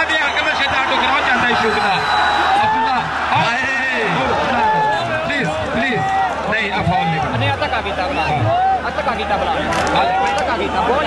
abi arkadaş yeter dokun hocam da işi okuna. Abdullah. Please, please. नहीं अब फाउल नहीं नहीं आता का गीता बना आता का गीता बना आता का गीता बोला